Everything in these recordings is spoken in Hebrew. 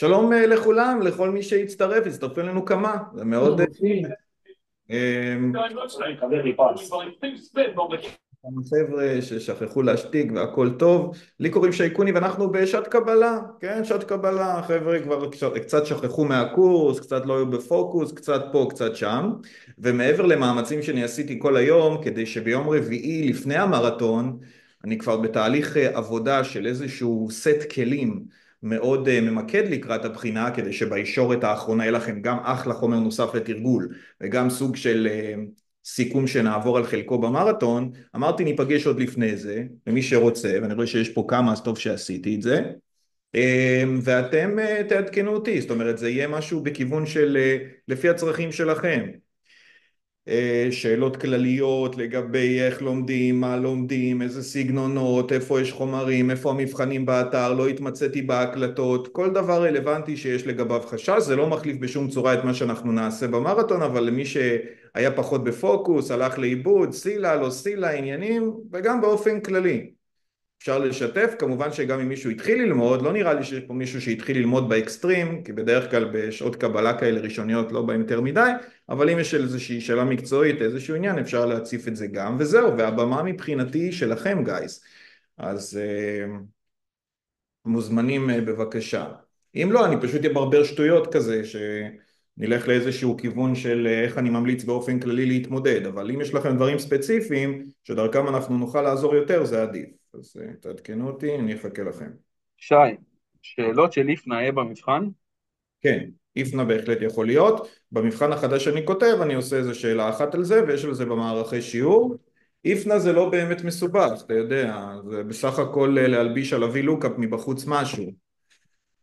שלום אה, לכולם, לכל מי שהצטרף, הצטרפו אלינו כמה, זה מאוד... אה, כמה חבר'ה ששכחו להשתיק והכל טוב, לי קוראים שייקוני ואנחנו בשעת קבלה, כן, שעת קבלה, חבר'ה כבר קצת שכחו מהקורס, קצת לא היו בפוקוס, קצת פה, קצת שם, ומעבר למאמצים שאני עשיתי כל היום, כדי שביום רביעי לפני המרתון, אני כבר בתהליך אה, עבודה של איזשהו סט כלים מאוד uh, ממקד לקראת הבחינה כדי שבישורת האחרונה יהיה לכם גם אחלה חומר נוסף לתרגול וגם סוג של uh, סיכום שנעבור על חלקו במרתון. אמרתי ניפגש עוד לפני זה למי שרוצה ואני רואה שיש פה כמה אז טוב שעשיתי את זה. uh, ואתם תעדכנו אותי זאת אומרת זה יהיה משהו בכיוון של לפי הצרכים שלכם. אה, שאלות כלליות לגבי איך לומדים, מה לומדים, איזה סגנונות, איפה יש חומרים, איפה המבחנים באתר, לא התמצאתי בהקלטות, כל דבר רלוונטי שיש לגביו חשש, זה לא מחליף בשום צורה את מה שאנחנו נעשה במרתון, אבל למי שהיה פחות בפוקוס, הלך לאיבוד, סילה, לא סילה, עניינים, וגם באופן כללי. אפשר לשתף, כמובן שגם אם מישהו התחיל ללמוד, לא נראה לי שיש פה מישהו שהתחיל ללמוד באקסטרים, כי בדרך כלל בשעות קבלה כאלה ראשוניות לא באים יותר מדי, אבל אם יש איזושהי שאלה מקצועית, איזשהו עניין, אפשר להציף את זה גם, וזהו, והבמה מבחינתי שלכם גייס, אז uh, מוזמנים uh, בבקשה. אם לא, אני פשוט אברבר שטויות כזה, שנלך לאיזשהו כיוון של uh, איך אני ממליץ באופן כללי להתמודד, אבל אם יש לכם דברים ספציפיים, שדרכם אנחנו נוכל לעזור יותר, זה עדיף. אז תעדכנו אותי, אני אחכה לכם. שי, שאלות של איפנה יהיה במבחן? כן, איפנה בהחלט יכול להיות. במבחן החדש שאני כותב אני עושה איזה שאלה אחת על זה ויש על זה במערכי שיעור. איפנה זה לא באמת מסובך, אתה יודע, זה בסך הכל להלביש על אבי לוקאפ מבחוץ משהו.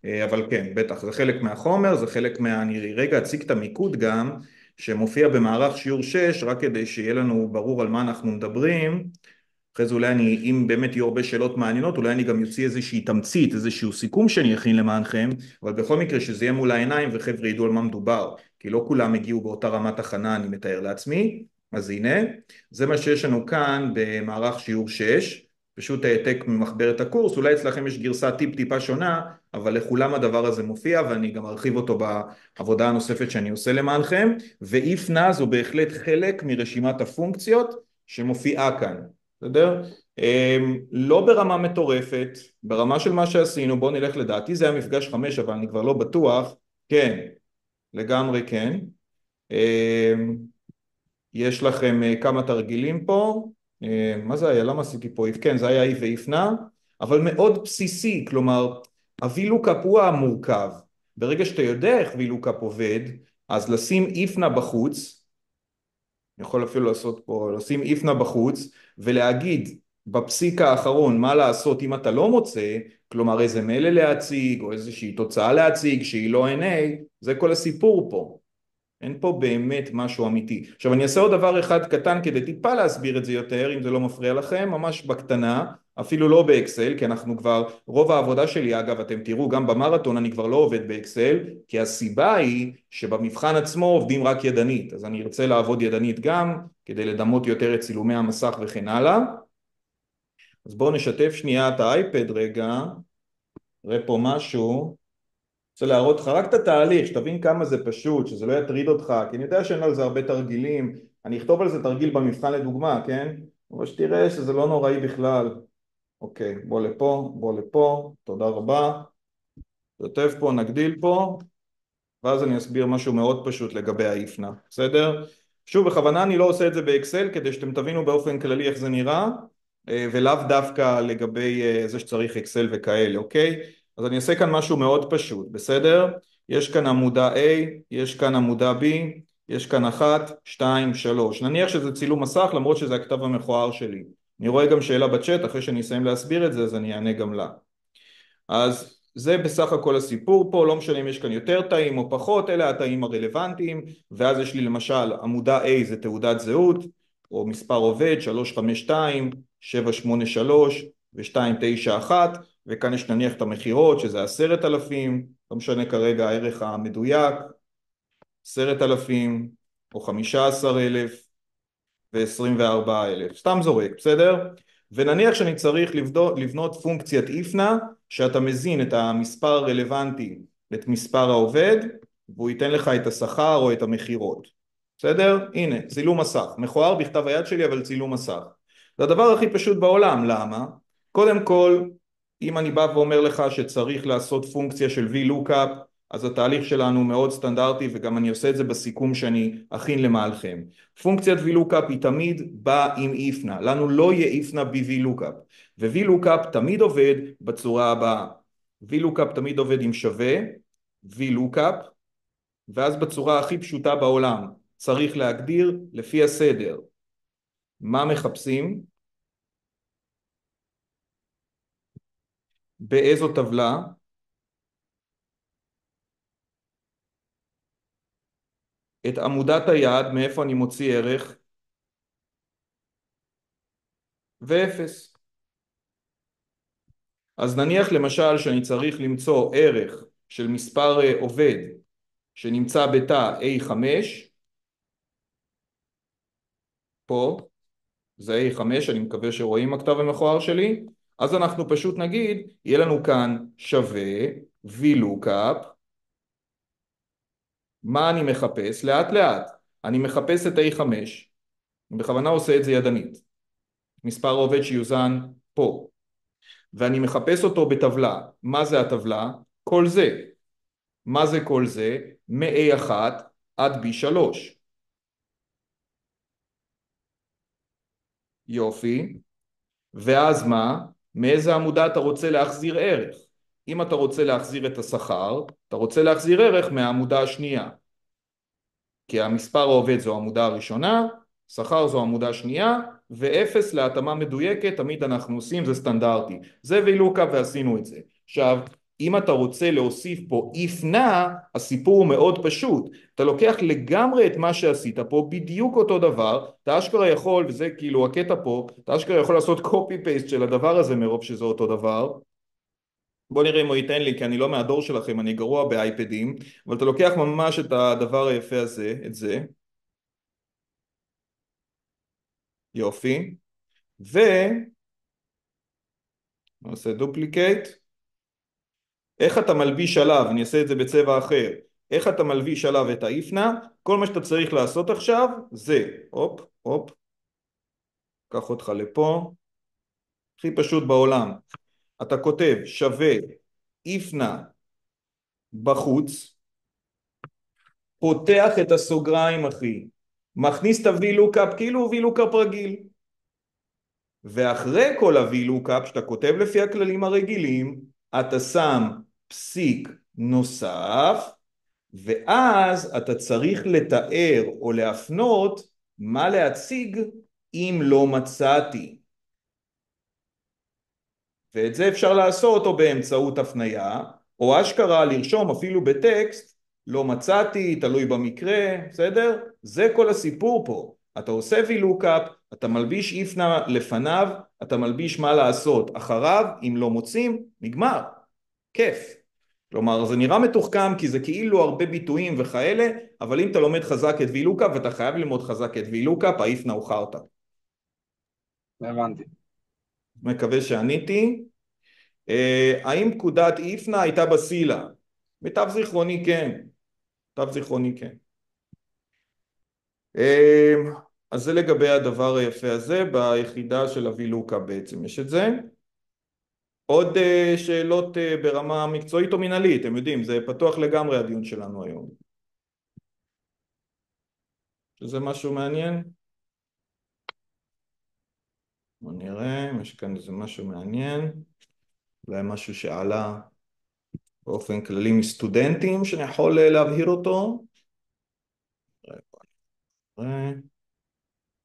אבל כן, בטח, זה חלק מהחומר, זה חלק מה... אני רגע אציג את המיקוד גם, שמופיע במערך שיעור 6, רק כדי שיהיה לנו ברור על מה אנחנו מדברים. אחרי זה אולי אני, אם באמת יהיו הרבה שאלות מעניינות, אולי אני גם אוציא איזושהי תמצית, איזשהו סיכום שאני אכין למענכם, אבל בכל מקרה שזה יהיה מול העיניים וחבר'ה ידעו על מה מדובר, כי לא כולם הגיעו באותה רמת הכנה, אני מתאר לעצמי, אז הנה, זה מה שיש לנו כאן במערך שיעור 6, פשוט העתק ממחברת הקורס, אולי אצלכם יש גרסה טיפ טיפה שונה, אבל לכולם הדבר הזה מופיע ואני גם ארחיב אותו בעבודה הנוספת שאני עושה למענכם, ואיף נא זו בהחלט חלק מרשימת הפונקציות שמופיעה כאן. בסדר? אמ, לא ברמה מטורפת, ברמה של מה שעשינו, בואו נלך לדעתי זה היה מפגש חמש אבל אני כבר לא בטוח, כן, לגמרי כן. אמ, יש לכם אה, כמה תרגילים פה, אמ, מה זה היה? למה עשיתי פה? כן, זה היה IF ו IFNA, אבל מאוד בסיסי, כלומר, ה VLOOKUP הוא המורכב. ברגע שאתה יודע איך VLOOKUP עובד, אז לשים איפנה בחוץ, אני יכול אפילו לעשות פה, לשים איפנה בחוץ ולהגיד בפסיק האחרון מה לעשות אם אתה לא מוצא, כלומר איזה מלל להציג או איזושהי תוצאה להציג שהיא לא NA, זה כל הסיפור פה. אין פה באמת משהו אמיתי. עכשיו אני אעשה עוד דבר אחד קטן כדי טיפה להסביר את זה יותר אם זה לא מפריע לכם, ממש בקטנה, אפילו לא באקסל כי אנחנו כבר, רוב העבודה שלי אגב אתם תראו גם במרתון אני כבר לא עובד באקסל כי הסיבה היא שבמבחן עצמו עובדים רק ידנית. אז אני ארצה לעבוד ידנית גם כדי לדמות יותר את צילומי המסך וכן הלאה. אז בואו נשתף שנייה את האייפד רגע, נראה פה משהו רוצה להראות לך רק את התהליך, שתבין כמה זה פשוט, שזה לא יטריד אותך, כי אני יודע שאין על זה הרבה תרגילים, אני אכתוב על זה תרגיל במבחן לדוגמה, כן? אבל שתראה שזה לא נוראי בכלל. אוקיי, בוא לפה, בוא לפה, תודה רבה. נותב פה, נגדיל פה, ואז אני אסביר משהו מאוד פשוט לגבי האיפנה, בסדר? שוב, בכוונה אני לא עושה את זה באקסל כדי שאתם תבינו באופן כללי איך זה נראה, אה, ולאו דווקא לגבי אה, זה שצריך אקסל וכאלה, אוקיי? אז אני אעשה כאן משהו מאוד פשוט, בסדר? יש כאן עמודה A, יש כאן עמודה B, יש כאן אחת, שתיים, שלוש. נניח שזה צילום מסך למרות שזה הכתב המכוער שלי. אני רואה גם שאלה בצ'אט, אחרי שאני אסיים להסביר את זה אז אני אענה גם לה. אז זה בסך הכל הסיפור פה, לא משנה אם יש כאן יותר תאים או פחות, אלה התאים הרלוונטיים, ואז יש לי למשל עמודה A זה תעודת זהות, או מספר עובד, 352, 783 ו-291, וכאן יש נניח את המכירות שזה עשרת אלפים, לא משנה כרגע הערך המדויק, עשרת אלפים או חמישה עשר אלף ועשרים וארבעה אלף, סתם זורק, בסדר? ונניח שאני צריך לבנות, לבנות פונקציית איפנה שאתה מזין את המספר הרלוונטי את מספר העובד והוא ייתן לך את השכר או את המכירות בסדר? הנה צילום מסך מכוער בכתב היד שלי אבל צילום מסך זה הדבר הכי פשוט בעולם למה? קודם כל אם אני בא ואומר לך שצריך לעשות פונקציה של VLOOKUP אז התהליך שלנו מאוד סטנדרטי וגם אני עושה את זה בסיכום שאני אכין למעלכם. פונקציית VLOOKUP היא תמיד באה עם איפנה, לנו לא יהיה איפנה ב-VLOOKUP ו-VLOOKUP תמיד עובד בצורה הבאה. VLOOKUP תמיד עובד עם שווה VLOOKUP ואז בצורה הכי פשוטה בעולם צריך להגדיר לפי הסדר. מה מחפשים באיזו טבלה? את עמודת היעד מאיפה אני מוציא ערך? ואפס. אז נניח למשל שאני צריך למצוא ערך של מספר אה, עובד שנמצא בתא A5 פה זה A5 אני מקווה שרואים הכתב המכוער שלי אז אנחנו פשוט נגיד יהיה לנו כאן שווה VLOOKUP מה אני מחפש? לאט לאט אני מחפש את A5 אני בכוונה עושה את זה ידנית מספר העובד שיוזן פה ואני מחפש אותו בטבלה מה זה הטבלה? כל זה מה זה כל זה? מ-A1 עד B3 יופי ואז מה? מאיזה עמודה אתה רוצה להחזיר ערך? אם אתה רוצה להחזיר את השכר, אתה רוצה להחזיר ערך מהעמודה השנייה. כי המספר העובד זו העמודה הראשונה, שכר זו עמודה שנייה, ואפס להתאמה מדויקת, תמיד אנחנו עושים, זה סטנדרטי. זה וילוקה ועשינו את זה. עכשיו, אם אתה רוצה להוסיף פה נע, הסיפור הוא מאוד פשוט. אתה לוקח לגמרי את מה שעשית פה, בדיוק אותו דבר, אתה אשכרה יכול, וזה כאילו הקטע פה, אתה אשכרה יכול לעשות copy paste של הדבר הזה מרוב שזה אותו דבר. בוא נראה אם הוא ייתן לי, כי אני לא מהדור שלכם, אני גרוע באייפדים, אבל אתה לוקח ממש את הדבר היפה הזה, את זה. יופי. ו... נעשה duplicate. איך אתה מלביש עליו, אני אעשה את זה בצבע אחר, איך אתה מלביש עליו את ה IFNA, כל מה שאתה צריך לעשות עכשיו זה, הופ, הופ, קח אותך לפה, הכי פשוט בעולם, אתה כותב שווה איפנה בחוץ, פותח את הסוגריים אחי, מכניס את ה-VLOOKUP כאילו הוא VLOOKUP רגיל. ואחרי כל ה-VLOOKUP שאתה כותב לפי הכללים הרגילים אתה שם פסיק נוסף ואז אתה צריך לתאר או להפנות מה להציג אם לא מצאתי ואת זה אפשר לעשות או באמצעות הפנייה או אשכרה לרשום אפילו בטקסט לא מצאתי, תלוי במקרה, בסדר? זה כל הסיפור פה. אתה עושה VLOOKUP, אתה מלביש איפנה לפניו, אתה מלביש מה לעשות אחריו, אם לא מוצאים, נגמר. כיף. כלומר זה נראה מתוחכם כי זה כאילו הרבה ביטויים וכאלה אבל אם אתה לומד חזק את וילוקאפ ואתה חייב ללמוד חזק את וילוקאפ האיפנה הוא חרטא. הבנתי. מקווה שעניתי. אה, האם פקודת איפנה הייתה בסילה? מיטב זיכרוני כן. מיטב זיכרוני כן. אה, אז זה לגבי הדבר היפה הזה ביחידה של הווילוקה בעצם יש את זה עוד אה, שאלות אה, ברמה מקצועית או מנהלית, אתם יודעים, זה פתוח לגמרי הדיון שלנו היום. שזה משהו מעניין? בוא נראה אם יש כאן איזה משהו מעניין, אולי משהו שעלה באופן כללי מסטודנטים שאני יכול אה, להבהיר אותו.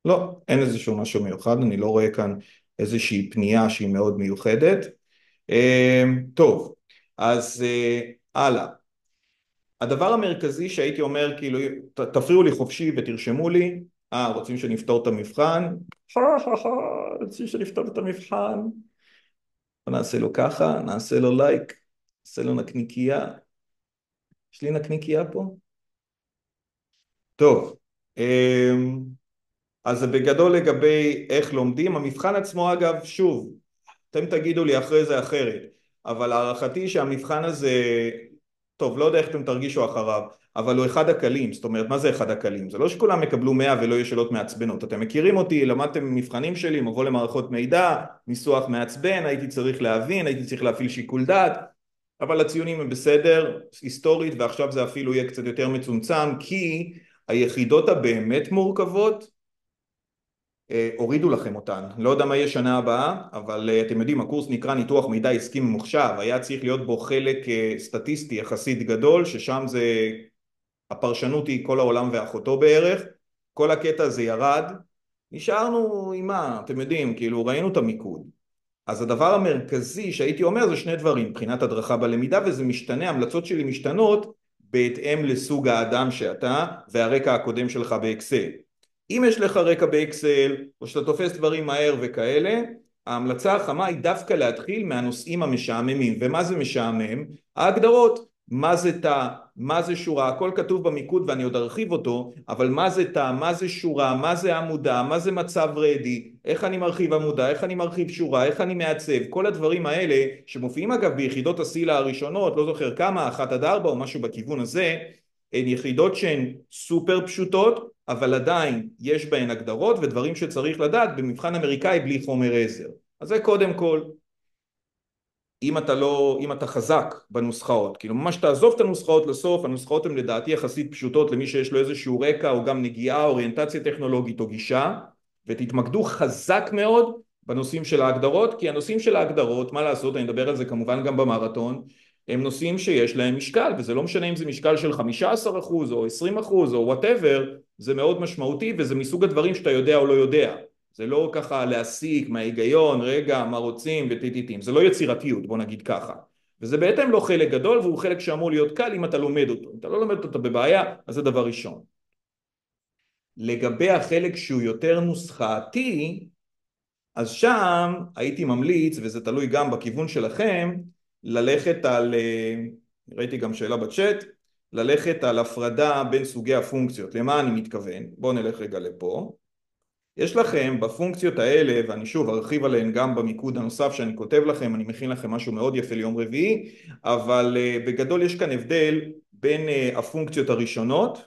לא, אין איזשהו משהו מיוחד, אני לא רואה כאן איזושהי פנייה שהיא מאוד מיוחדת. אמ, טוב, אז אה, הלאה. הדבר המרכזי שהייתי אומר, כאילו, תפריעו לי חופשי ותרשמו לי, אה, רוצים שנפתור את המבחן? רוצים שנפתור את המבחן? נעשה לו ככה, נעשה לו לייק, נעשה לו נקניקייה. יש לי נקניקייה פה? טוב, אמ, אז בגדול לגבי איך לומדים. המבחן עצמו אגב, שוב, אתם תגידו לי אחרי זה אחרת, אבל הערכתי שהמבחן הזה טוב לא יודע איך אתם תרגישו אחריו אבל הוא אחד הקלים זאת אומרת מה זה אחד הקלים? זה לא שכולם יקבלו מאה ולא יהיו שאלות מעצבנות. אתם מכירים אותי למדתם מבחנים שלי מבוא למערכות מידע ניסוח מעצבן הייתי צריך להבין הייתי צריך להפעיל שיקול דעת אבל הציונים הם בסדר היסטורית ועכשיו זה אפילו יהיה קצת יותר מצומצם כי היחידות הבאמת מורכבות הורידו לכם אותן, לא יודע מה יהיה שנה הבאה, אבל אה, אתם יודעים הקורס נקרא ניתוח מידע עסקי ממוחשב, היה צריך להיות בו חלק אה, סטטיסטי יחסית גדול, ששם זה, הפרשנות היא כל העולם ואחותו בערך, כל הקטע הזה ירד, נשארנו עם מה, אתם יודעים, כאילו ראינו את המיקוד, אז הדבר המרכזי שהייתי אומר זה שני דברים, מבחינת הדרכה בלמידה וזה משתנה, המלצות שלי משתנות בהתאם לסוג האדם שאתה והרקע הקודם שלך באקסל אם יש לך רקע באקסל או שאתה תופס דברים מהר וכאלה ההמלצה החמה היא דווקא להתחיל מהנושאים המשעממים. ומה זה משעמם? ההגדרות. מה זה תא, מה זה שורה, הכל כתוב במיקוד ואני עוד ארחיב אותו, אבל מה זה תא, מה זה שורה, מה זה עמודה, מה זה מצב רדי, איך אני מרחיב עמודה, איך אני מרחיב שורה, איך אני מעצב, כל הדברים האלה שמופיעים אגב ביחידות הסילה הראשונות, לא זוכר כמה, אחת עד ארבע או משהו בכיוון הזה, הן יחידות שהן סופר פשוטות, אבל עדיין יש בהן הגדרות ודברים שצריך לדעת במבחן אמריקאי בלי חומר עזר. אז זה קודם כל. אם אתה לא, אם אתה חזק בנוסחאות, כאילו ממש תעזוב את הנוסחאות לסוף, הנוסחאות הן לדעתי יחסית פשוטות למי שיש לו איזשהו רקע או גם נגיעה, אוריינטציה טכנולוגית או גישה, ותתמקדו חזק מאוד בנושאים של ההגדרות, כי הנושאים של ההגדרות, מה לעשות, אני אדבר על זה כמובן גם במרתון, הם נושאים שיש להם משקל, וזה לא משנה אם זה משקל של 15% או 20% או וואטאבר, זה מאוד משמעותי וזה מסוג הדברים שאתה יודע או לא יודע. זה לא ככה להסיק מההיגיון, רגע, מה רוצים וטיטיטים, זה לא יצירתיות, בוא נגיד ככה. וזה בהתאם לא חלק גדול והוא חלק שאמור להיות קל אם אתה לומד אותו. אם אתה לא לומד אותו בבעיה, אז זה דבר ראשון. לגבי החלק שהוא יותר נוסחתי, אז שם הייתי ממליץ, וזה תלוי גם בכיוון שלכם, ללכת על, אה, ראיתי גם שאלה בצ'אט, ללכת על הפרדה בין סוגי הפונקציות. למה אני מתכוון? בואו נלך רגע לפה. יש לכם בפונקציות האלה, ואני שוב ארחיב עליהן גם במיקוד הנוסף שאני כותב לכם, אני מכין לכם משהו מאוד יפה ליום רביעי, אבל uh, בגדול יש כאן הבדל בין uh, הפונקציות הראשונות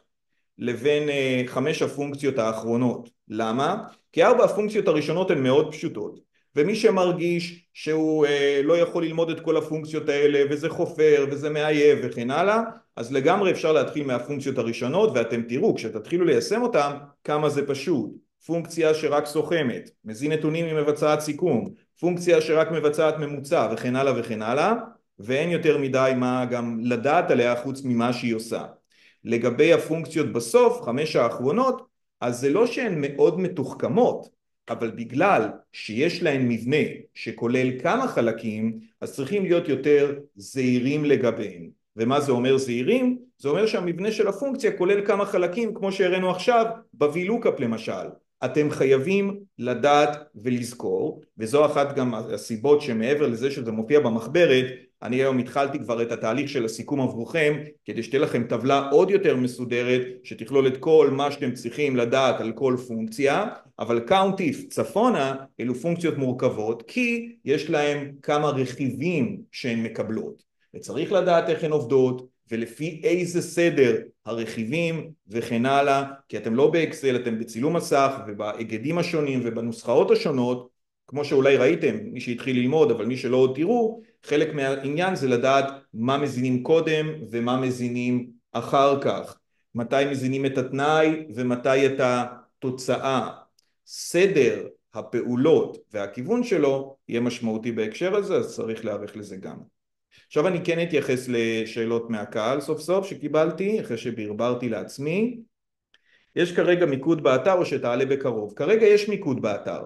לבין חמש הפונקציות האחרונות. למה? כי ארבע הפונקציות הראשונות הן מאוד פשוטות. ומי שמרגיש שהוא אה, לא יכול ללמוד את כל הפונקציות האלה וזה חופר וזה מעייף וכן הלאה אז לגמרי אפשר להתחיל מהפונקציות הראשונות ואתם תראו כשתתחילו ליישם אותם כמה זה פשוט פונקציה שרק סוכמת, מזין נתונים עם מבצעת סיכום, פונקציה שרק מבצעת ממוצע וכן הלאה וכן הלאה ואין יותר מדי מה גם לדעת עליה חוץ ממה שהיא עושה. לגבי הפונקציות בסוף, חמש האחרונות, אז זה לא שהן מאוד מתוחכמות, אבל בגלל שיש להן מבנה שכולל כמה חלקים, אז צריכים להיות יותר זהירים לגביהם. ומה זה אומר זהירים? זה אומר שהמבנה של הפונקציה כולל כמה חלקים כמו שהראינו עכשיו ב VLOOKUP למשל. אתם חייבים לדעת ולזכור, וזו אחת גם הסיבות שמעבר לזה שזה מופיע במחברת, אני היום התחלתי כבר את התהליך של הסיכום עבורכם כדי שתהיה לכם טבלה עוד יותר מסודרת שתכלול את כל מה שאתם צריכים לדעת על כל פונקציה אבל COUNTIF צפונה אלו פונקציות מורכבות כי יש להם כמה רכיבים שהן מקבלות. וצריך לדעת איך הן עובדות ולפי איזה סדר הרכיבים וכן הלאה כי אתם לא באקסל אתם בצילום מסך ובהיגדים השונים ובנוסחאות השונות כמו שאולי ראיתם מי שהתחיל ללמוד אבל מי שלא עוד תראו חלק מהעניין זה לדעת מה מזינים קודם ומה מזינים אחר כך. מתי מזינים את התנאי ומתי את התוצאה. סדר הפעולות והכיוון שלו יהיה משמעותי בהקשר הזה אז צריך להיערך לזה גם. עכשיו אני כן אתייחס לשאלות מהקהל סוף סוף שקיבלתי אחרי שברברתי לעצמי. יש כרגע מיקוד באתר או שתעלה בקרוב? כרגע יש מיקוד באתר.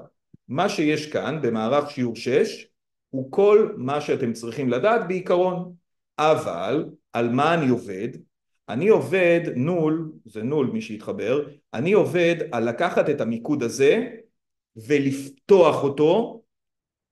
מה שיש כאן במערך שיעור 6 הוא כל מה שאתם צריכים לדעת בעיקרון אבל על מה אני עובד? אני עובד נול, זה נול מי שהתחבר, אני עובד על לקחת את המיקוד הזה ולפתוח אותו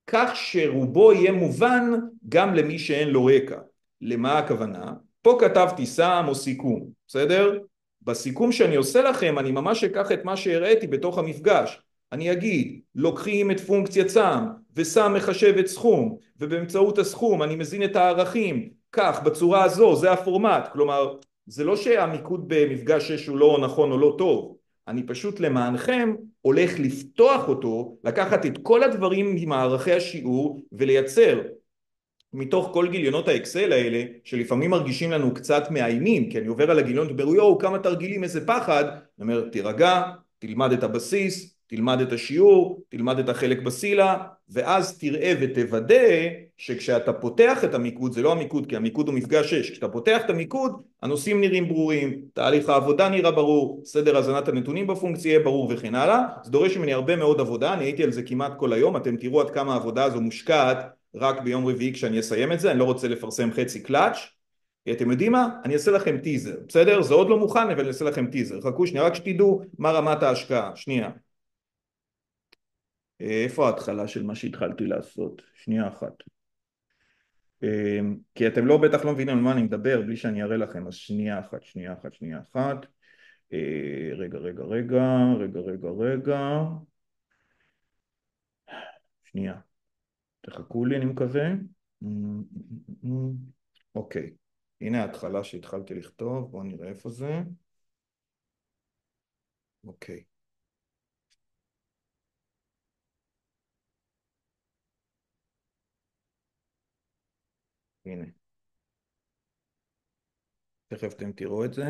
כך שרובו יהיה מובן גם למי שאין לו רקע. למה הכוונה? פה כתבתי סם או סיכום, בסדר? בסיכום שאני עושה לכם אני ממש אקח את מה שהראיתי בתוך המפגש אני אגיד לוקחים את פונקציית סם וסם מחשבת סכום ובאמצעות הסכום אני מזין את הערכים כך, בצורה הזו, זה הפורמט, כלומר זה לא שהמיקוד במפגש 6 הוא לא נכון או לא טוב, אני פשוט למענכם הולך לפתוח אותו, לקחת את כל הדברים ממערכי השיעור ולייצר. מתוך כל גיליונות האקסל האלה שלפעמים מרגישים לנו קצת מאיימים כי אני עובר על הגיליונות ואומר יואו כמה תרגילים איזה פחד. אני אומר תירגע תלמד את הבסיס תלמד את השיעור, תלמד את החלק בסילה, ואז תראה ותוודא שכשאתה פותח את המיקוד, זה לא המיקוד כי המיקוד הוא מפגש 6, כשאתה פותח את המיקוד הנושאים נראים ברורים, תהליך העבודה נראה ברור, סדר הזנת הנתונים בפונקציה יהיה ברור וכן הלאה, זה דורש ממני הרבה מאוד עבודה, אני הייתי על זה כמעט כל היום, אתם תראו עד כמה העבודה הזו מושקעת רק ביום רביעי כשאני אסיים את זה, אני לא רוצה לפרסם חצי קלאץ' אתם יודעים מה? אני אעשה לכם טיזר, בסדר? זה עוד לא מוכן אבל אני אעשה לכם טיזר, חכו שנייה רק שתדעו מה רמת ההשקעה, שנייה איפה ההתחלה של מה שהתחלתי לעשות? שנייה אחת. אמ, כי אתם לא בטח לא מבינים על מה אני מדבר בלי שאני אראה לכם, אז שנייה אחת, שנייה אחת, שנייה אחת. אה, רגע, רגע, רגע, רגע, רגע, רגע. שנייה. תחכו לי אני מקווה. אוקיי. הנה ההתחלה שהתחלתי לכתוב, בואו נראה איפה זה. אוקיי. הנה. תכף אתם תראו את זה.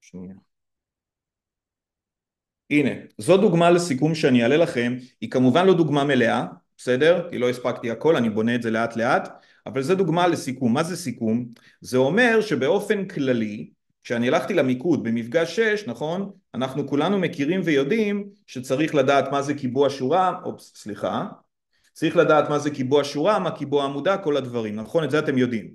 שנייה. הנה, זו דוגמה לסיכום שאני אעלה לכם, היא כמובן לא דוגמה מלאה, בסדר? כי לא הספקתי הכל, אני בונה את זה לאט לאט, אבל זה דוגמה לסיכום. מה זה סיכום? זה אומר שבאופן כללי, כשאני הלכתי למיקוד במפגש 6, נכון? אנחנו כולנו מכירים ויודעים שצריך לדעת מה זה קיבוע שורה, אופס, סליחה, צריך לדעת מה זה קיבוע שורה, מה קיבוע עמודה, כל הדברים, נכון? את זה אתם יודעים.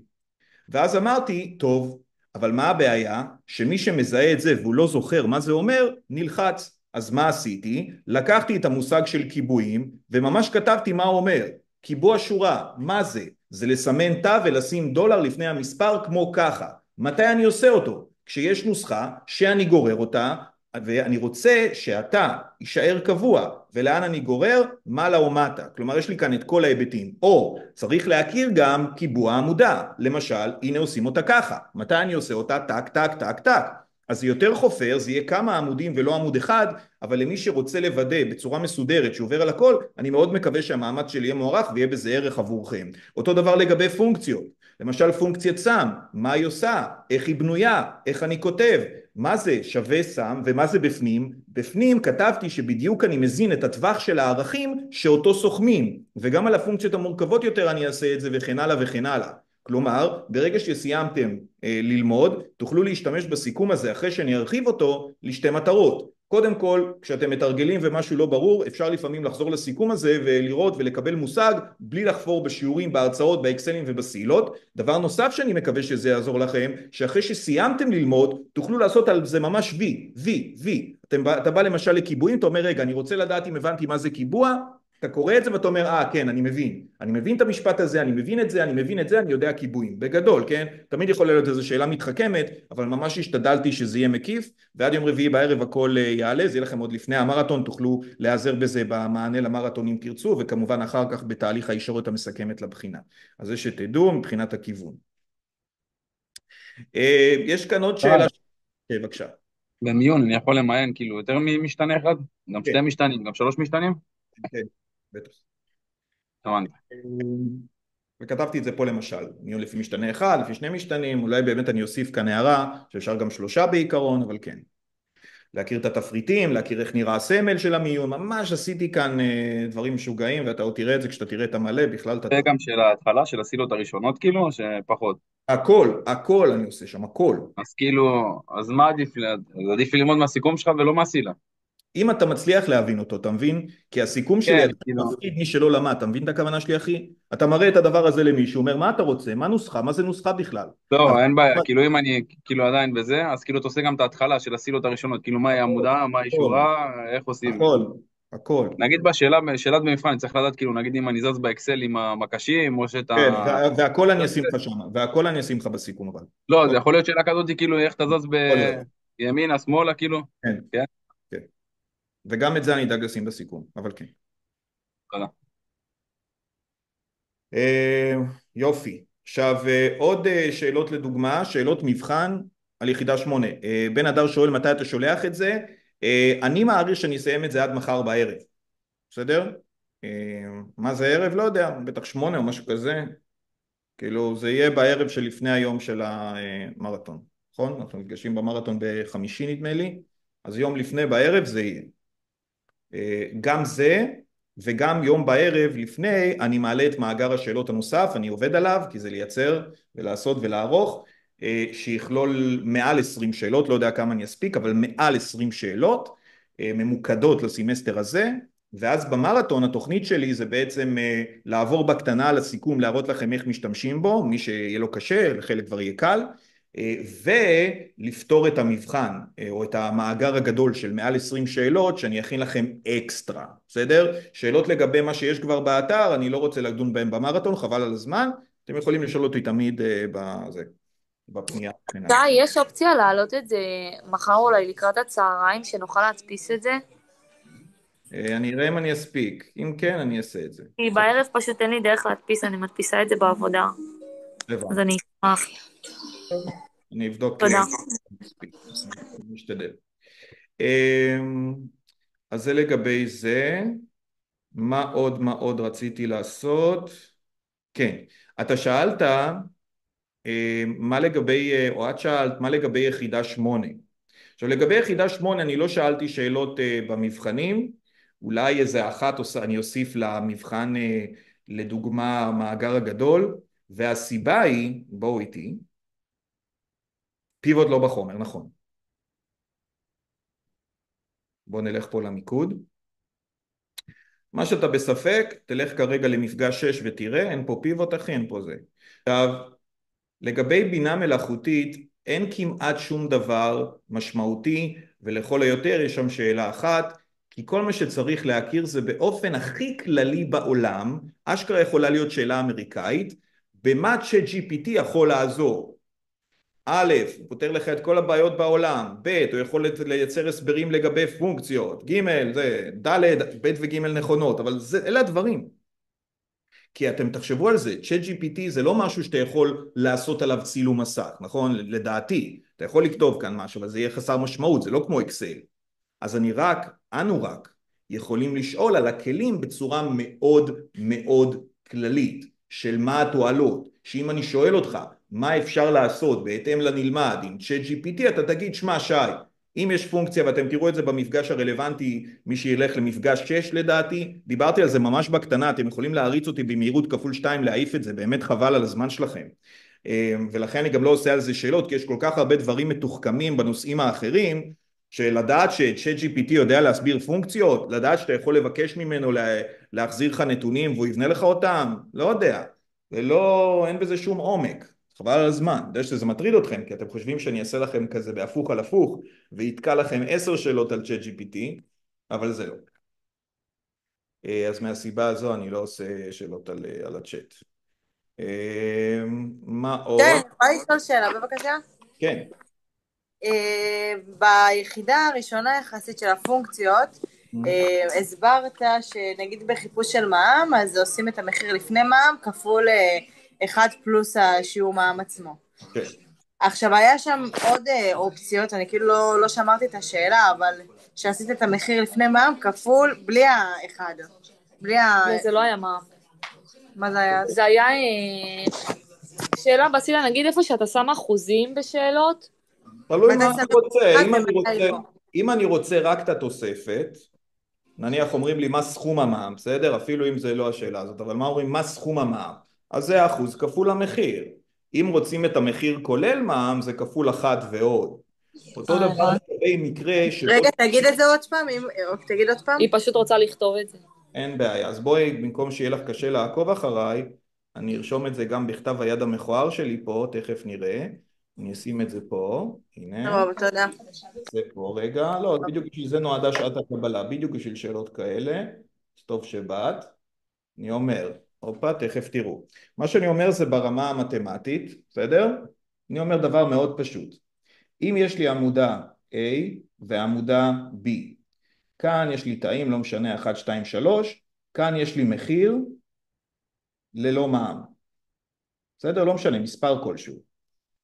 ואז אמרתי, טוב, אבל מה הבעיה? שמי שמזהה את זה והוא לא זוכר מה זה אומר, נלחץ. אז מה עשיתי? לקחתי את המושג של קיבועים וממש כתבתי מה הוא אומר. קיבוע שורה, מה זה? זה לסמן תא ולשים דולר לפני המספר כמו ככה. מתי אני עושה אותו? כשיש נוסחה שאני גורר אותה ואני רוצה שאתה יישאר קבוע ולאן אני גורר? מעלה או מטה כלומר יש לי כאן את כל ההיבטים או צריך להכיר גם קיבוע עמודה למשל הנה עושים אותה ככה מתי אני עושה אותה? טק טק טק טק אז זה יותר חופר, זה יהיה כמה עמודים ולא עמוד אחד, אבל למי שרוצה לוודא בצורה מסודרת שעובר על הכל, אני מאוד מקווה שהמאמץ שלי יהיה מוערך ויהיה בזה ערך עבורכם. אותו דבר לגבי פונקציות, למשל פונקציית סם, מה היא עושה, איך היא בנויה, איך אני כותב, מה זה שווה סם ומה זה בפנים? בפנים כתבתי שבדיוק אני מזין את הטווח של הערכים שאותו סוכמים, וגם על הפונקציות המורכבות יותר אני אעשה את זה וכן הלאה וכן הלאה. כלומר, ברגע שסיימתם אה, ללמוד, תוכלו להשתמש בסיכום הזה אחרי שאני ארחיב אותו לשתי מטרות. קודם כל, כשאתם מתרגלים ומשהו לא ברור, אפשר לפעמים לחזור לסיכום הזה ולראות ולקבל מושג בלי לחפור בשיעורים, בהרצאות, באקסלים ובסילות. דבר נוסף שאני מקווה שזה יעזור לכם, שאחרי שסיימתם ללמוד, תוכלו לעשות על זה ממש וי, וי, וי. אתה בא למשל לקיבועים, אתה אומר רגע, אני רוצה לדעת אם הבנתי מה זה קיבוע, אתה קורא את זה ואתה אומר אה כן אני מבין אני מבין את המשפט הזה אני מבין את זה אני מבין את זה אני יודע קיבועים בגדול כן תמיד יכול להיות איזו שאלה מתחכמת אבל ממש השתדלתי שזה יהיה מקיף ועד יום רביעי בערב הכל אה, יעלה זה יהיה לכם עוד לפני המרתון תוכלו להיעזר בזה במענה למרתון אם תרצו וכמובן אחר כך בתהליך הישורת המסכמת לבחינה אז זה שתדעו מבחינת הכיוון אה, יש כאן עוד שאלה כן, בבקשה במיון אני יכול למיין כאילו יותר ממשתנה אחד? גם שתי כן. משתנים, גם שלוש משתנים? כן. בטח. אמ, וכתבתי את זה פה למשל, מיון לפי משתנה אחד, לפי שני משתנים, אולי באמת אני אוסיף כאן הערה שאפשר גם שלושה בעיקרון, אבל כן. להכיר את התפריטים, להכיר איך נראה הסמל של המיון, ממש עשיתי כאן אה, דברים משוגעים ואתה עוד תראה את זה כשאתה תראה את המלא, בכלל אתה... זה גם של ההתחלה, של הסילות הראשונות כאילו, או שפחות? הכל, הכל אני עושה שם, הכל. אז כאילו, אז מה עדיף, עדיף ללמוד מהסיכום שלך ולא מהסילה. אם אתה מצליח להבין אותו, אתה מבין? כי הסיכום כן, שלי, כאילו... מפחיד מי שלא למד, אתה מבין את הכוונה שלי אחי? אתה מראה את הדבר הזה למישהו, אומר מה אתה רוצה, מה נוסחה, מה זה נוסחה בכלל? לא, אין בעיה, כאילו אם אני כאילו עדיין בזה, אז כאילו אתה עושה גם את ההתחלה של הסילות הראשונות, כאילו מהי עמודה, מהי נכון. שורה, איך עושים? נכון, הכל. נגיד בשאלה, שאלת במבחן, אני צריך לדעת, כאילו, נגיד אם אני זז באקסל עם המקשים, או שאת ה... כן, וה- והכל אני אשים לך שם, והכל אני אשים לך בסיכום אבל. לא, זה יכול להיות שאלה כזאת, כאילו, איך אתה זז. בימינה, שמאלה, כאילו? כן? כן. וגם את זה אני אדאג לשים בסיכום, אבל כן. תודה. אה, יופי. עכשיו אה, עוד אה, שאלות לדוגמה, שאלות מבחן על יחידה שמונה. בן אדר שואל מתי אתה שולח את זה, אני מעריך שאני אסיים את זה עד מחר בערב, בסדר? מה זה ערב? לא יודע, בטח שמונה או משהו כזה, כאילו זה יהיה בערב שלפני היום של המרתון, נכון? אנחנו נפגשים במרתון בחמישי נדמה לי, אז יום לפני בערב זה יהיה. גם זה וגם יום בערב לפני אני מעלה את מאגר השאלות הנוסף, אני עובד עליו כי זה לייצר ולעשות ולערוך אה, שיכלול מעל עשרים שאלות, לא יודע כמה אני אספיק, אבל מעל עשרים שאלות אה, ממוקדות לסמסטר הזה. ואז במרתון התוכנית שלי זה בעצם אה, לעבור בקטנה על הסיכום, להראות לכם איך משתמשים בו, מי שיהיה לו קשה, לחלק כבר יהיה קל ולפתור את המבחן או את המאגר הגדול של מעל עשרים שאלות שאני אכין לכם אקסטרה, בסדר? שאלות לגבי מה שיש כבר באתר, אני לא רוצה לדון בהם במרתון, חבל על הזמן, אתם יכולים לשאול אותי תמיד בזה, בפנייה. יש אופציה להעלות את זה מחר אולי לקראת הצהריים, שנוכל להדפיס את זה? אני אראה אם אני אספיק, אם כן אני אעשה את זה. כי בערב פשוט אין לי דרך להדפיס, אני מדפיסה את זה בעבודה. אז אני אשמח. אני אבדוק. תודה. אני אשתדל. אז זה לגבי זה. מה עוד, מה עוד רציתי לעשות? כן, אתה שאלת מה לגבי, או את שאלת, מה לגבי יחידה שמונה. עכשיו לגבי יחידה שמונה אני לא שאלתי שאלות במבחנים, אולי איזה אחת אני אוסיף למבחן לדוגמה המאגר הגדול, והסיבה היא, בואו איתי, פיבוט לא בחומר, נכון. בואו נלך פה למיקוד. מה שאתה בספק, תלך כרגע למפגש 6 ותראה, אין פה פיבוט אחי, אין פה זה. עכשיו, לגבי בינה מלאכותית, אין כמעט שום דבר משמעותי, ולכל היותר יש שם שאלה אחת, כי כל מה שצריך להכיר זה באופן הכי כללי בעולם, אשכרה יכולה להיות שאלה אמריקאית, במה צ'אט GPT יכול לעזור? א', הוא פותר לך את כל הבעיות בעולם, ב', הוא יכול לייצר הסברים לגבי פונקציות, ג', זה, ד', ב' וג' נכונות, אבל זה, אלה הדברים. כי אתם תחשבו על זה, צ'אט GPT זה לא משהו שאתה יכול לעשות עליו צילום מסך, נכון? לדעתי, אתה יכול לכתוב כאן משהו, אבל זה יהיה חסר משמעות, זה לא כמו אקסל. אז אני רק, אנו רק, יכולים לשאול על הכלים בצורה מאוד מאוד כללית, של מה התועלות, שאם אני שואל אותך מה אפשר לעשות בהתאם לנלמד עם צ'אט GPT אתה תגיד שמע שי אם יש פונקציה ואתם תראו את זה במפגש הרלוונטי מי שילך למפגש 6 לדעתי דיברתי על זה ממש בקטנה אתם יכולים להריץ אותי במהירות כפול 2 להעיף את זה באמת חבל על הזמן שלכם. ולכן אני גם לא עושה על זה שאלות כי יש כל כך הרבה דברים מתוחכמים בנושאים האחרים שלדעת שצ'אט GPT יודע להסביר פונקציות לדעת שאתה יכול לבקש ממנו להחזיר לך נתונים והוא יבנה לך אותם לא יודע. זה לא אין בזה שום עומק חבל על הזמן, אני יודע שזה מטריד אתכם כי אתם חושבים שאני אעשה לכם כזה בהפוך על הפוך ויתקע לכם עשר שאלות על צ'אט GPT אבל זה לא אז מהסיבה הזו אני לא עושה שאלות על, על הצ'אט מה עוד? כן, יכולה לשאול שאלה בבקשה? כן ביחידה הראשונה יחסית של הפונקציות הסברת שנגיד בחיפוש של מע"מ אז עושים את המחיר לפני מע"מ כפול אחד פלוס השיעור מע"מ עצמו. כן. עכשיו היה שם עוד אופציות, אני כאילו לא, לא שמרתי את השאלה, אבל שעשית את המחיר לפני מע"מ כפול בלי האחד. בלי ה... זה לא היה מע"מ. מה זה היה? זה היה שאלה בסילה, נגיד איפה שאתה שם אחוזים בשאלות. תלוי מה אני רוצה, אם אני רוצה, אם אני רוצה רק את התוספת, נניח אומרים לי מה סכום המע"מ, בסדר? אפילו אם זה לא השאלה הזאת, אבל מה אומרים מה סכום המע"מ? אז זה אחוז כפול המחיר. אם רוצים את המחיר כולל מע"מ זה כפול אחת ועוד. אותו דבר לגבי מקרה ש... רגע, תגיד את זה עוד פעם, תגיד עוד פעם. היא פשוט רוצה לכתוב את זה. אין בעיה, אז בואי, במקום שיהיה לך קשה לעקוב אחריי, אני ארשום את זה גם בכתב היד המכוער שלי פה, תכף נראה. אני אשים את זה פה, הנה, טוב, תודה. זה פה רגע, לא, בדיוק בשביל זה נועדה שעת הקבלה, בדיוק בשביל שאלות כאלה, טוב שבאת, אני אומר, הופה, תכף תראו, מה שאני אומר זה ברמה המתמטית, בסדר? אני אומר דבר מאוד פשוט, אם יש לי עמודה A ועמודה B, כאן יש לי תאים, לא משנה, 1, 2, 3, כאן יש לי מחיר ללא מע"מ, בסדר? לא משנה, מספר כלשהו.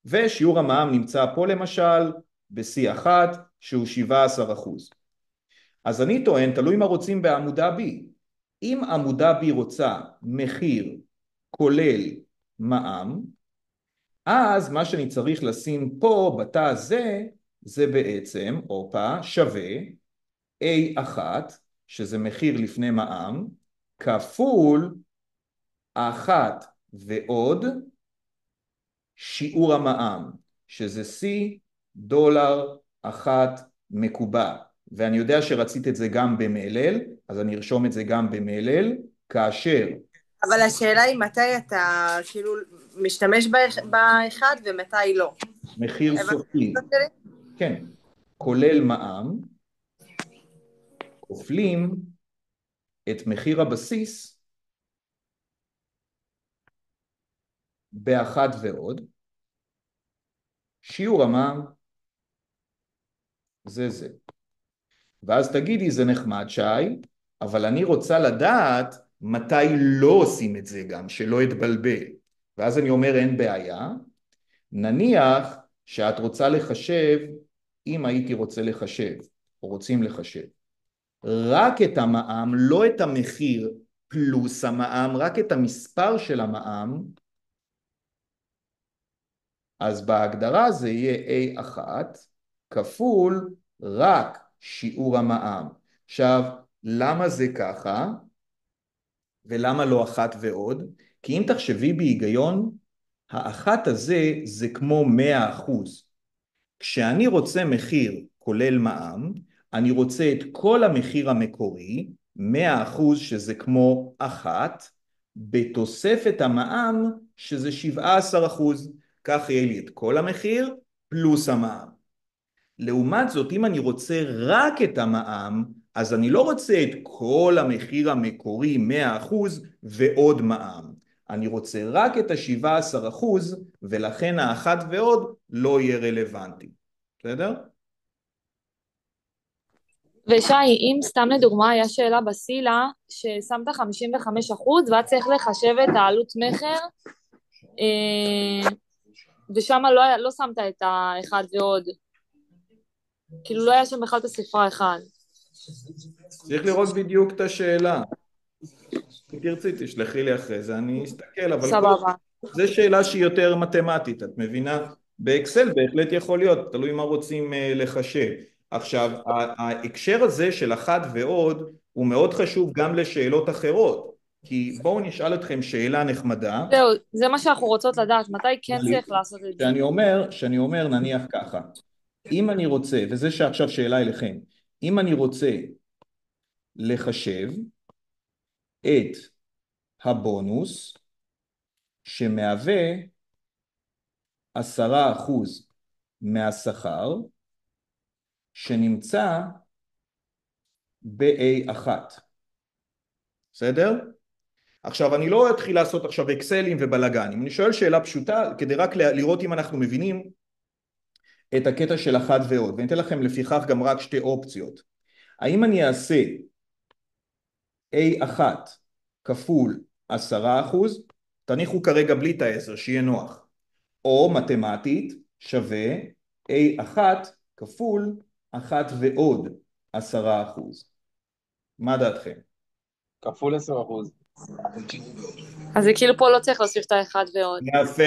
ושיעור המע"מ נמצא פה למשל ב-C1 שהוא 17 אחוז. אז אני טוען, תלוי מה רוצים בעמודה B. אם עמודה B רוצה מחיר כולל מע"מ, אז מה שאני צריך לשים פה בתא הזה זה בעצם, הופה, שווה A1, שזה מחיר לפני מע"מ, כפול אחת ועוד שיעור המע"מ, שזה C דולר אחת מקובע. ואני יודע שרצית את זה גם במלל, אז אני ארשום את זה גם במלל, כאשר... אבל השאלה היא מתי אתה כאילו משתמש באח- באחד ומתי לא. מחיר סופי? כן, כולל מע"מ, כופלים את מחיר הבסיס באחת ועוד, שיעור המע"מ זה זה. ואז תגידי זה נחמד שי, אבל אני רוצה לדעת מתי לא עושים את זה גם, שלא אתבלבל. ואז אני אומר אין בעיה, נניח שאת רוצה לחשב, אם הייתי רוצה לחשב, או רוצים לחשב, רק את המע"מ, לא את המחיר פלוס המע"מ, רק את המספר של המע"מ, אז בהגדרה זה יהיה A1 כפול רק שיעור המע"מ. עכשיו, למה זה ככה? ולמה לא אחת ועוד? כי אם תחשבי בהיגיון, האחת הזה זה כמו מאה אחוז. כשאני רוצה מחיר כולל מע"מ, אני רוצה את כל המחיר המקורי, מאה אחוז שזה כמו אחת, בתוספת המע"מ שזה שבעה עשר אחוז. כך יהיה לי את כל המחיר פלוס המע"מ. לעומת זאת, אם אני רוצה רק את המע"מ, אז אני לא רוצה את כל המחיר המקורי 100% ועוד מע"מ. אני רוצה רק את ה-17% ולכן האחת ועוד לא יהיה רלוונטי. בסדר? ושי, אם סתם לדוגמה היה שאלה בסילה ששמת 55 אחוז ואת צריך לחשב את העלות מכר אה, ושם לא, לא שמת את האחד ועוד, כאילו לא היה שם בכלל את הספרה אחד. צריך לראות בדיוק את השאלה. אם תרצי תשלחי לי אחרי זה, אני אסתכל, אבל סבבה. זו שאלה שהיא יותר מתמטית, את מבינה? באקסל בהחלט יכול להיות, תלוי מה רוצים אה, לחשב. עכשיו, ההקשר הזה של אחת ועוד הוא מאוד חשוב גם לשאלות אחרות, כי בואו נשאל אתכם שאלה נחמדה, זהו, זה מה שאנחנו רוצות לדעת, מתי כן צריך לעשות את זה. שאני אומר, שאני אומר נניח ככה, אם אני רוצה, וזה שעכשיו שאלה אליכם, אם אני רוצה לחשב את הבונוס שמהווה עשרה אחוז מהשכר שנמצא ב-A1, בסדר? עכשיו אני לא אתחיל לעשות עכשיו אקסלים ובלאגנים, אני שואל שאלה פשוטה כדי רק לראות אם אנחנו מבינים את הקטע של אחת ועוד, ואני אתן לכם לפיכך גם רק שתי אופציות. האם אני אעשה A1 כפול עשרה אחוז, תניחו כרגע בלי את העשר, שיהיה נוח, או מתמטית שווה A1 כפול אחת ועוד עשרה אחוז. מה דעתכם? כפול 10 אחוז. אז זה כאילו פה לא צריך להוסיף את האחד ועוד. יפה,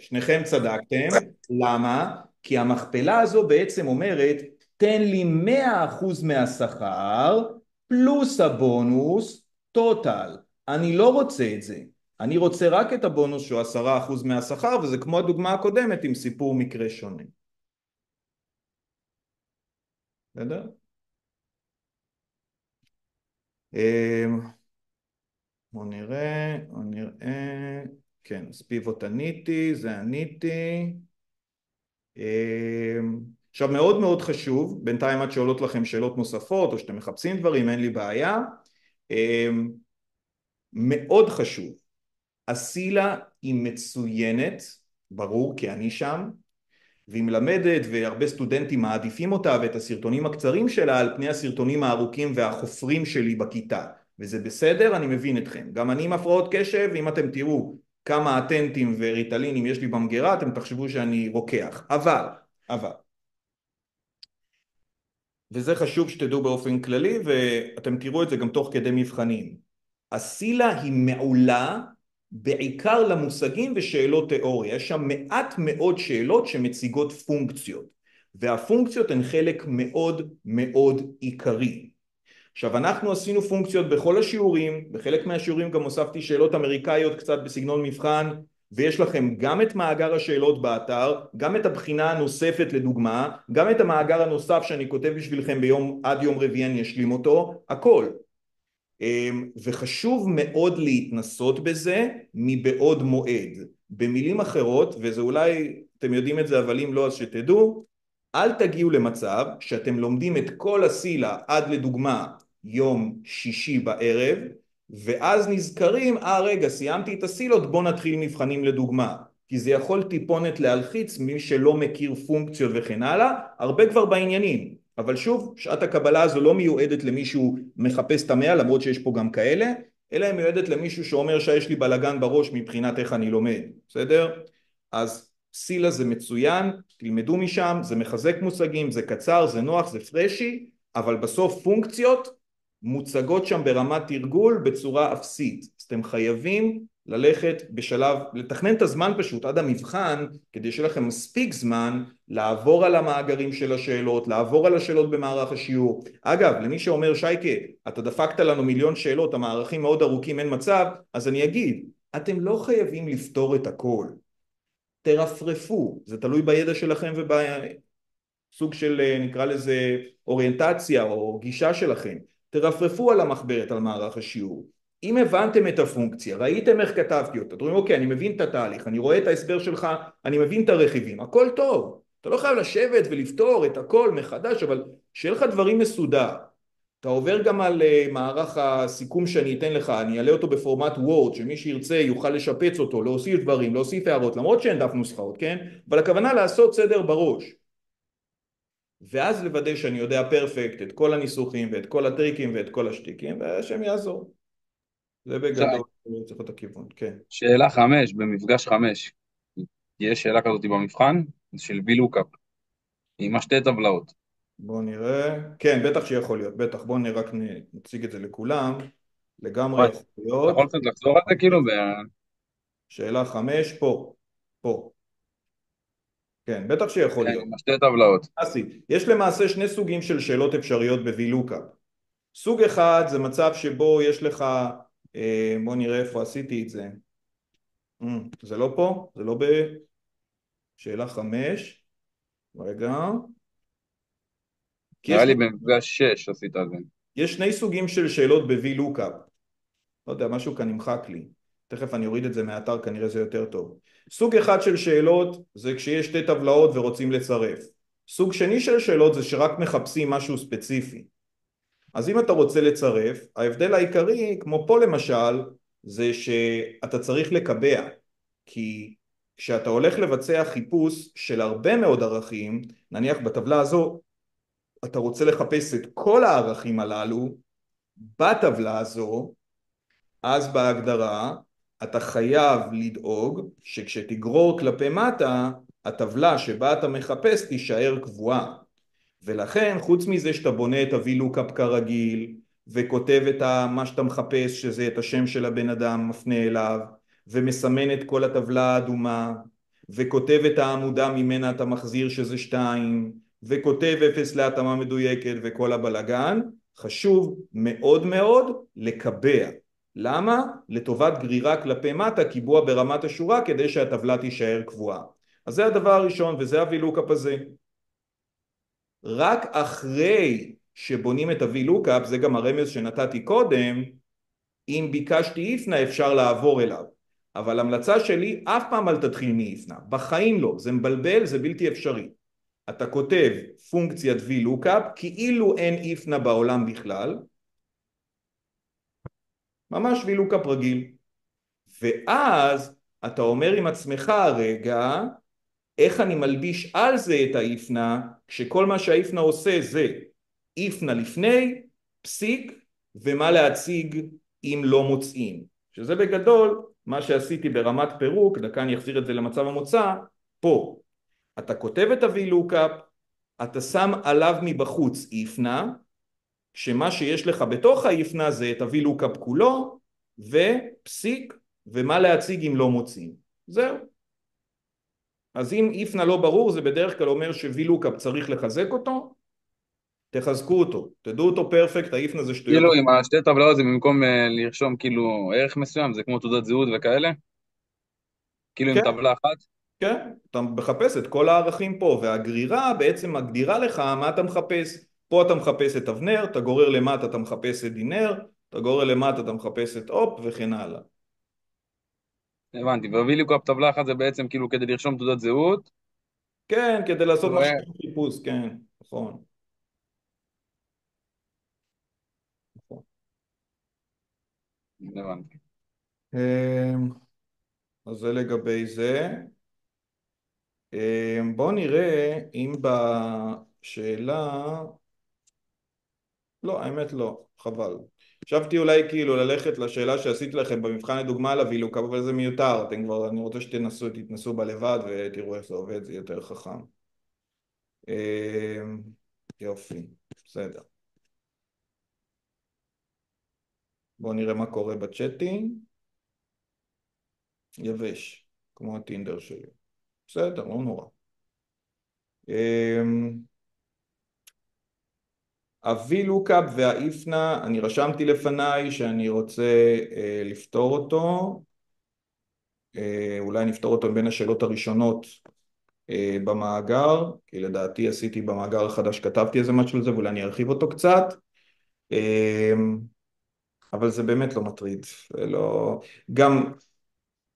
שניכם צדקתם, למה? כי המכפלה הזו בעצם אומרת תן לי מאה אחוז מהשכר פלוס הבונוס טוטל, אני לא רוצה את זה, אני רוצה רק את הבונוס שהוא עשרה אחוז מהשכר וזה כמו הדוגמה הקודמת עם סיפור מקרה שונה. בסדר? אמ, בואו נראה, בואו נראה, כן, אז פיבוט עניתי, זה עניתי, עכשיו מאוד מאוד חשוב, בינתיים עד שעולות לכם שאלות נוספות או שאתם מחפשים דברים, אין לי בעיה, מאוד חשוב, אסילה היא מצוינת, ברור כי אני שם, והיא מלמדת והרבה סטודנטים מעדיפים אותה ואת הסרטונים הקצרים שלה על פני הסרטונים הארוכים והחופרים שלי בכיתה. וזה בסדר, אני מבין אתכם. גם אני עם הפרעות קשב, אם אתם תראו כמה אטנטים וריטלינים יש לי במגירה, אתם תחשבו שאני רוקח. אבל, אבל, וזה חשוב שתדעו באופן כללי ואתם תראו את זה גם תוך כדי מבחנים. הסילה היא מעולה בעיקר למושגים ושאלות תיאוריה, יש שם מעט מאוד שאלות שמציגות פונקציות והפונקציות הן חלק מאוד מאוד עיקרי. עכשיו אנחנו עשינו פונקציות בכל השיעורים, בחלק מהשיעורים גם הוספתי שאלות אמריקאיות קצת בסגנון מבחן ויש לכם גם את מאגר השאלות באתר, גם את הבחינה הנוספת לדוגמה, גם את המאגר הנוסף שאני כותב בשבילכם ביום, עד יום רביעי אני אשלים אותו, הכל. אמ, וחשוב מאוד להתנסות בזה מבעוד מועד. במילים אחרות, וזה אולי אתם יודעים את זה אבל אם לא אז שתדעו, אל תגיעו למצב שאתם לומדים את כל הסילה עד לדוגמה יום שישי בערב ואז נזכרים, אה רגע סיימתי את הסילות בוא נתחיל מבחנים לדוגמה. כי זה יכול טיפונת להלחיץ מי שלא מכיר פונקציות וכן הלאה, הרבה כבר בעניינים. אבל שוב שעת הקבלה הזו לא מיועדת למישהו מחפש את המאה למרות שיש פה גם כאלה אלא היא מיועדת למישהו שאומר שיש לי בלאגן בראש מבחינת איך אני לומד. בסדר? אז סילה זה מצוין תלמדו משם זה מחזק מושגים זה קצר זה נוח זה פרשי אבל בסוף פונקציות מוצגות שם ברמת תרגול בצורה אפסית אז אתם חייבים ללכת בשלב, לתכנן את הזמן פשוט עד המבחן כדי שיהיה לכם מספיק זמן לעבור על המאגרים של השאלות, לעבור על השאלות במערך השיעור. אגב, למי שאומר שייקה, אתה דפקת לנו מיליון שאלות, המערכים מאוד ארוכים, אין מצב, אז אני אגיד, אתם לא חייבים לפתור את הכל. תרפרפו, זה תלוי בידע שלכם ובסוג של נקרא לזה אוריינטציה או גישה שלכם. תרפרפו על המחברת, על מערך השיעור. אם הבנתם את הפונקציה, ראיתם איך כתבתי אותה, אתם אומרים אוקיי אני מבין את התהליך, אני רואה את ההסבר שלך, אני מבין את הרכיבים, הכל טוב, אתה לא חייב לשבת ולפתור את הכל מחדש, אבל שיהיה לך דברים מסודר. אתה עובר גם על uh, מערך הסיכום שאני אתן לך, אני אעלה אותו בפורמט וורד, שמי שירצה יוכל לשפץ אותו, להוסיף דברים, להוסיף הערות, למרות שאין דף נוסחאות, כן? אבל הכוונה לעשות סדר בראש. ואז לוודא שאני יודע פרפקט את כל הניסוחים ואת כל הטריקים ואת כל השטיקים, והשם יעזור. זה בגדול צריך להיות הכיוון, כן. שאלה חמש, במפגש חמש, יש שאלה כזאת במבחן, של וילוקאפ, עם השתי טבלאות. בואו נראה, כן, בטח שיכול להיות, בטח, בואו רק נציג את זה לכולם, לגמרי יכול להיות. אתה יכול קצת לחזור על זה כאילו? שאלה חמש, פה, פה. כן, בטח שיכול להיות. כן, שתי טבלאות. יש למעשה שני סוגים של שאלות אפשריות ב-VLOOKUP. סוג אחד זה מצב שבו יש לך אה, בואו נראה איפה עשיתי את זה אה, זה לא פה? זה לא בשאלה חמש רגע נראה לי במפגש שש עשית את זה יש שני סוגים של שאלות ב-VLOOKUP לא יודע, משהו כאן נמחק לי תכף אני אוריד את זה מהאתר, כנראה זה יותר טוב. סוג אחד של שאלות זה כשיש שתי טבלאות ורוצים לצרף. סוג שני של שאלות זה שרק מחפשים משהו ספציפי. אז אם אתה רוצה לצרף, ההבדל העיקרי, כמו פה למשל, זה שאתה צריך לקבע, כי כשאתה הולך לבצע חיפוש של הרבה מאוד ערכים, נניח בטבלה הזו אתה רוצה לחפש את כל הערכים הללו, בטבלה הזו, אז בהגדרה אתה חייב לדאוג שכשתגרור כלפי מטה, הטבלה שבה אתה מחפש תישאר קבועה. ולכן חוץ מזה שאתה בונה את ה-VLOOKUP כרגיל וכותב את מה שאתה מחפש שזה את השם של הבן אדם מפנה אליו ומסמן את כל הטבלה האדומה וכותב את העמודה ממנה אתה מחזיר שזה שתיים וכותב אפס להתאמה מדויקת וכל הבלגן חשוב מאוד מאוד לקבע למה? לטובת גרירה כלפי מטה קיבוע ברמת השורה כדי שהטבלה תישאר קבועה אז זה הדבר הראשון וזה ה-VLOOKUP הזה רק אחרי שבונים את ה-VLOOKUP, זה גם הרמז שנתתי קודם, אם ביקשתי איפנה אפשר לעבור אליו. אבל המלצה שלי אף פעם אל תתחיל מאיפנה, בחיים לא, זה מבלבל, זה בלתי אפשרי. אתה כותב פונקציית VLOOKUP כאילו אין איפנה בעולם בכלל, ממש VLOOKUP רגיל. ואז אתה אומר עם עצמך, רגע, איך אני מלביש על זה את האיפנה, כשכל מה שהאיפנה עושה זה איפנה לפני, פסיק, ומה להציג אם לא מוצאים. שזה בגדול מה שעשיתי ברמת פירוק, דקה אני אחזיר את זה למצב המוצא, פה. אתה כותב את ה-VLOOKUP, אתה שם עליו מבחוץ איפנה, שמה שיש לך בתוך האיפנה זה את ה-VLOOKUP כולו, ופסיק, ומה להציג אם לא מוצאים. זהו. אז אם איפנה לא ברור זה בדרך כלל אומר ש-VLOOKUP צריך לחזק אותו, תחזקו אותו, תדעו אותו פרפקט, האיפנה זה שטויות. כאילו עם השתי טבלאות זה במקום אה, לרשום כאילו ערך מסוים, זה כמו תעודת זהות וכאלה? כאילו עם כן. טבלה אחת? כן, אתה מחפש את כל הערכים פה, והגרירה בעצם מגדירה לך מה אתה מחפש. פה אתה מחפש את אבנר, אתה גורר למטה אתה מחפש את דינר, אתה גורר למטה אתה מחפש את אופ וכן הלאה. הבנתי, ו-VLOOKUP טבלה אחת זה בעצם כאילו כדי לרשום תעודת זהות, כן, כדי לעשות משהו חיפוש, כן, נכון. נכון. הבנתי. אמ, אז זה לגבי זה. אמ, בואו נראה אם בשאלה... לא, האמת לא, חבל. חשבתי אולי כאילו ללכת לשאלה שעשיתי לכם במבחן לדוגמה על הווילוק, אבל זה מיותר, אתם כבר, אני רוצה שתנסו, תתנסו בה לבד ותראו איך זה עובד, זה יותר חכם. אמ, יופי, בסדר. בואו נראה מה קורה בצ'אטים. יבש, כמו הטינדר שלי. בסדר, לא נורא. אמ, ה-VLOOKUP והאיפנה, אני רשמתי לפניי שאני רוצה אה, לפתור אותו, אה, אולי נפתור אותו בין השאלות הראשונות אה, במאגר, כי לדעתי עשיתי במאגר החדש, כתבתי איזה משהו על זה ואולי אני ארחיב אותו קצת, אה, אבל זה באמת לא מטריד, לא... גם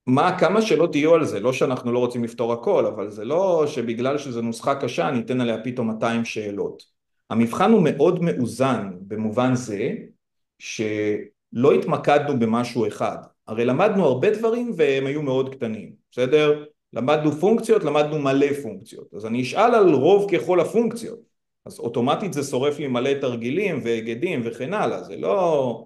מה, כמה שאלות יהיו על זה, לא שאנחנו לא רוצים לפתור הכל, אבל זה לא שבגלל שזו נוסחה קשה ניתן עליה פתאום 200 שאלות. המבחן הוא מאוד מאוזן במובן זה שלא התמקדנו במשהו אחד. הרי למדנו הרבה דברים והם היו מאוד קטנים, בסדר? למדנו פונקציות, למדנו מלא פונקציות. אז אני אשאל על רוב ככל הפונקציות. אז אוטומטית זה שורף לי מלא תרגילים והיגדים וכן הלאה, זה לא...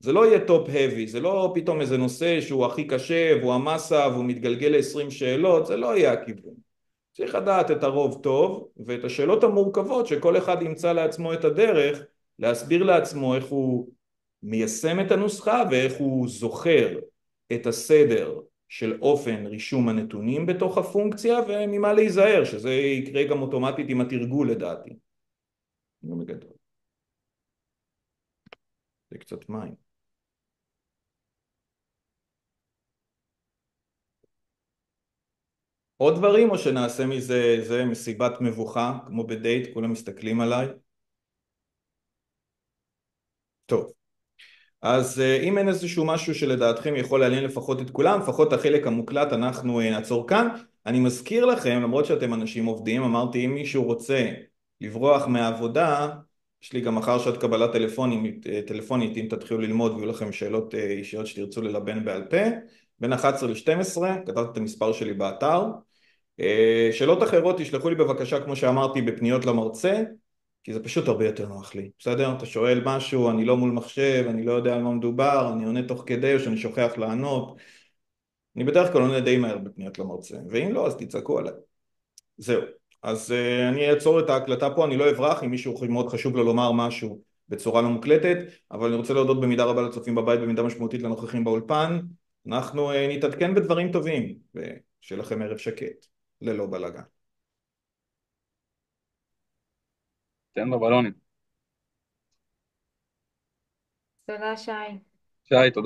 זה לא יהיה top heavy, זה לא פתאום איזה נושא שהוא הכי קשה והוא המסה והוא מתגלגל ל-20 שאלות, זה לא יהיה הכיוון. צריך לדעת את הרוב טוב ואת השאלות המורכבות שכל אחד ימצא לעצמו את הדרך להסביר לעצמו איך הוא מיישם את הנוסחה ואיך הוא זוכר את הסדר של אופן רישום הנתונים בתוך הפונקציה וממה להיזהר שזה יקרה גם אוטומטית עם התרגול לדעתי. בגדול. זה קצת מים. עוד דברים או שנעשה מזה איזה מסיבת מבוכה כמו בדייט כולם מסתכלים עליי? טוב אז אה, אם אין איזשהו משהו שלדעתכם יכול לעניין לפחות את כולם לפחות החלק המוקלט אנחנו אה, נעצור כאן אני מזכיר לכם למרות שאתם אנשים עובדים אמרתי אם מישהו רוצה לברוח מהעבודה יש לי גם מחר שעת קבלת טלפונים, אה, טלפונית אם תתחילו ללמוד ויהיו לכם שאלות אישיות שתרצו ללבן בעל פה בין 11 ל-12 כתבתי את המספר שלי באתר. שאלות אחרות תשלחו לי בבקשה כמו שאמרתי בפניות למרצה כי זה פשוט הרבה יותר נוח לי, בסדר? אתה שואל משהו, אני לא מול מחשב, אני לא יודע על מה מדובר, אני עונה תוך כדי או שאני שוכח לענות. אני בדרך כלל עונה די מהר בפניות למרצה, ואם לא אז תצעקו עליי. זהו, אז uh, אני אעצור את ההקלטה פה, אני לא אברח אם מישהו מאוד חשוב לו לומר משהו בצורה לא מוקלטת, אבל אני רוצה להודות במידה רבה לצופים בבית, במידה משמעותית לנוכחים באולפן אנחנו uh, נתעדכן בדברים טובים, ושיהיה לכם ערב שקט, ללא בלאגן תן בבלונים. תודה שי. שי, תודה.